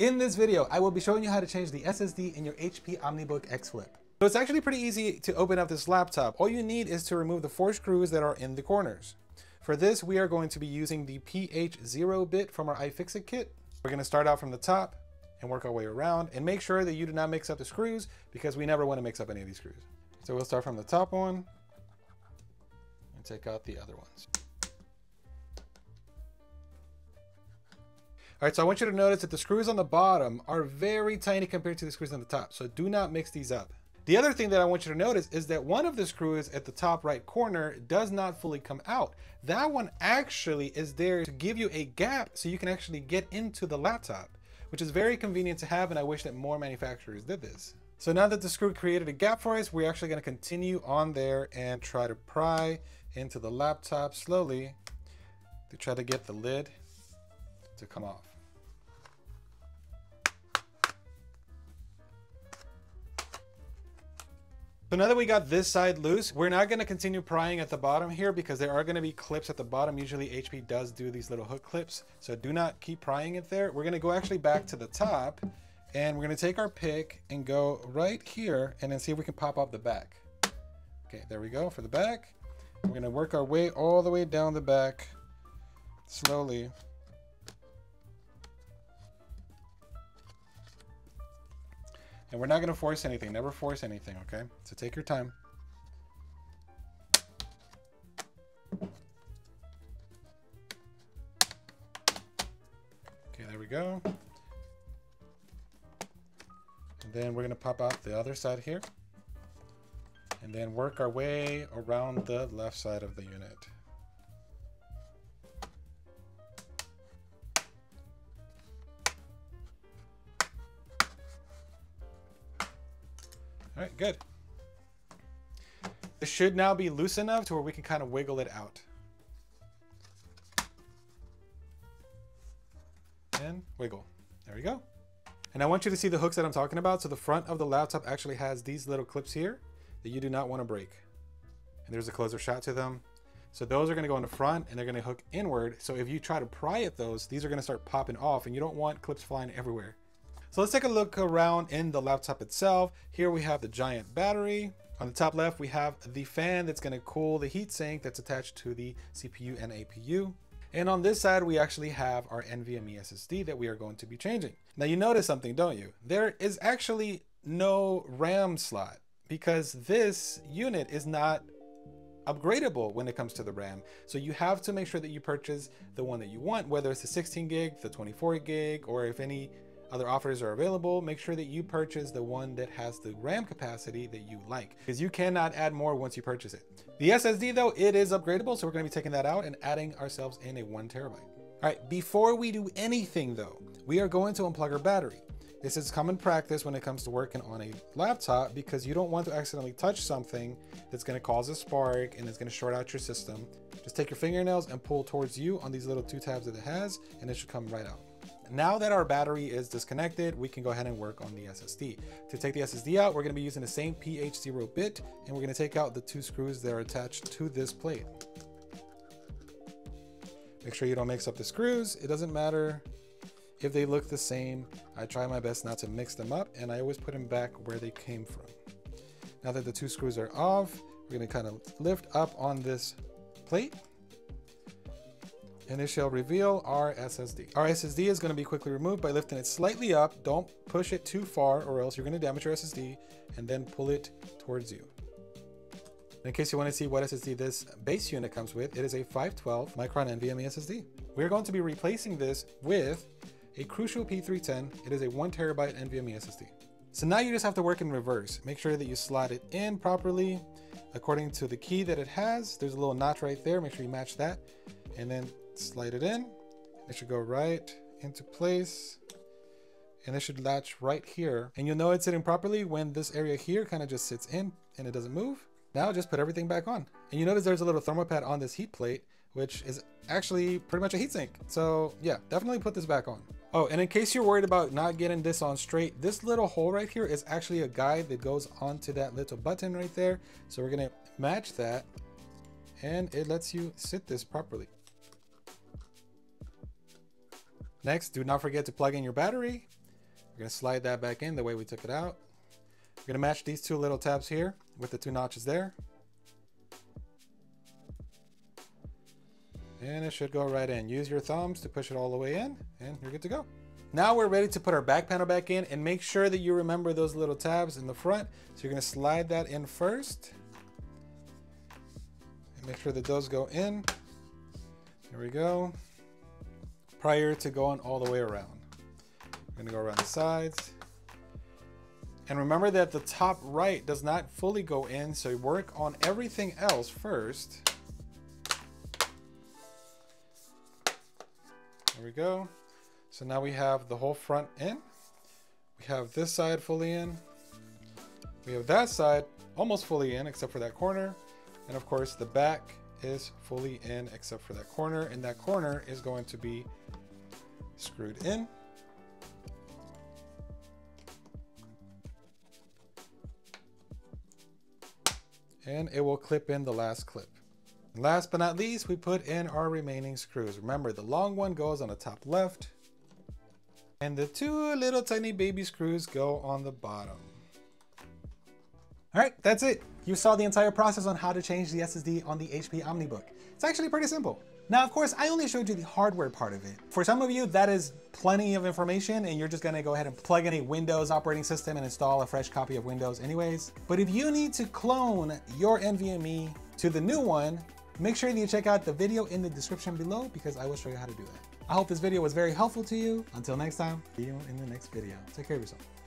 In this video, I will be showing you how to change the SSD in your HP OmniBook X Flip. So it's actually pretty easy to open up this laptop. All you need is to remove the four screws that are in the corners. For this, we are going to be using the PH0 bit from our iFixit kit. We're gonna start out from the top and work our way around and make sure that you do not mix up the screws because we never wanna mix up any of these screws. So we'll start from the top one and take out the other ones. All right, so I want you to notice that the screws on the bottom are very tiny compared to the screws on the top. So do not mix these up. The other thing that I want you to notice is that one of the screws at the top right corner does not fully come out. That one actually is there to give you a gap so you can actually get into the laptop, which is very convenient to have and I wish that more manufacturers did this. So now that the screw created a gap for us, we're actually gonna continue on there and try to pry into the laptop slowly to try to get the lid to come off. So now that we got this side loose, we're not going to continue prying at the bottom here because there are going to be clips at the bottom. Usually HP does do these little hook clips. So do not keep prying it there. We're going to go actually back to the top and we're going to take our pick and go right here and then see if we can pop up the back. Okay, there we go for the back. We're going to work our way all the way down the back slowly. And we're not going to force anything. Never force anything, okay? So take your time. Okay, there we go. And then we're going to pop out the other side here. And then work our way around the left side of the unit. Good. This should now be loose enough to where we can kind of wiggle it out. And wiggle. There we go. And I want you to see the hooks that I'm talking about. So the front of the laptop actually has these little clips here that you do not want to break. And there's a closer shot to them. So those are going to go in the front and they're going to hook inward. So if you try to pry at those, these are going to start popping off and you don't want clips flying everywhere. So let's take a look around in the laptop itself. Here we have the giant battery. On the top left, we have the fan that's gonna cool the heatsink that's attached to the CPU and APU. And on this side, we actually have our NVMe SSD that we are going to be changing. Now you notice something, don't you? There is actually no RAM slot because this unit is not upgradable when it comes to the RAM. So you have to make sure that you purchase the one that you want, whether it's the 16 gig, the 24 gig, or if any other offers are available, make sure that you purchase the one that has the RAM capacity that you like, because you cannot add more once you purchase it. The SSD though, it is upgradable, so we're gonna be taking that out and adding ourselves in a one terabyte. All right, before we do anything though, we are going to unplug our battery. This is common practice when it comes to working on a laptop because you don't want to accidentally touch something that's gonna cause a spark and it's gonna short out your system. Just take your fingernails and pull towards you on these little two tabs that it has, and it should come right out. Now that our battery is disconnected, we can go ahead and work on the SSD. To take the SSD out, we're gonna be using the same PH0 bit, and we're gonna take out the two screws that are attached to this plate. Make sure you don't mix up the screws. It doesn't matter if they look the same. I try my best not to mix them up, and I always put them back where they came from. Now that the two screws are off, we're gonna kind of lift up on this plate and it shall reveal our SSD. Our SSD is going to be quickly removed by lifting it slightly up. Don't push it too far or else you're going to damage your SSD and then pull it towards you. In case you want to see what SSD this base unit comes with, it is a 512 micron NVMe SSD. We're going to be replacing this with a Crucial P310. It is a one terabyte NVMe SSD. So now you just have to work in reverse. Make sure that you slot it in properly according to the key that it has. There's a little notch right there. Make sure you match that. And then slide it in. It should go right into place and it should latch right here. And you'll know it's sitting properly when this area here kind of just sits in and it doesn't move. Now just put everything back on. And you notice there's a little thermal pad on this heat plate, which is actually pretty much a heatsink. So yeah, definitely put this back on. Oh, and in case you're worried about not getting this on straight, this little hole right here is actually a guide that goes onto that little button right there. So we're gonna match that and it lets you sit this properly. Next, do not forget to plug in your battery We're gonna slide that back in the way we took it out. We're gonna match these two little tabs here with the two notches there. And it should go right in. Use your thumbs to push it all the way in and you're good to go. Now we're ready to put our back panel back in and make sure that you remember those little tabs in the front. So you're gonna slide that in first. And make sure that those go in. There we go. Prior to going all the way around. We're gonna go around the sides. And remember that the top right does not fully go in, so work on everything else first. There we go. So now we have the whole front in. We have this side fully in. We have that side almost fully in except for that corner. And of course the back is fully in except for that corner. And that corner is going to be screwed in. And it will clip in the last clip. Last but not least, we put in our remaining screws. Remember, the long one goes on the top left, and the two little tiny baby screws go on the bottom. All right, that's it. You saw the entire process on how to change the SSD on the HP OmniBook. It's actually pretty simple. Now, of course, I only showed you the hardware part of it. For some of you, that is plenty of information and you're just gonna go ahead and plug in a Windows operating system and install a fresh copy of Windows anyways. But if you need to clone your NVMe to the new one, Make sure that you check out the video in the description below because I will show you how to do that. I hope this video was very helpful to you. Until next time, see you in the next video. Take care of yourself.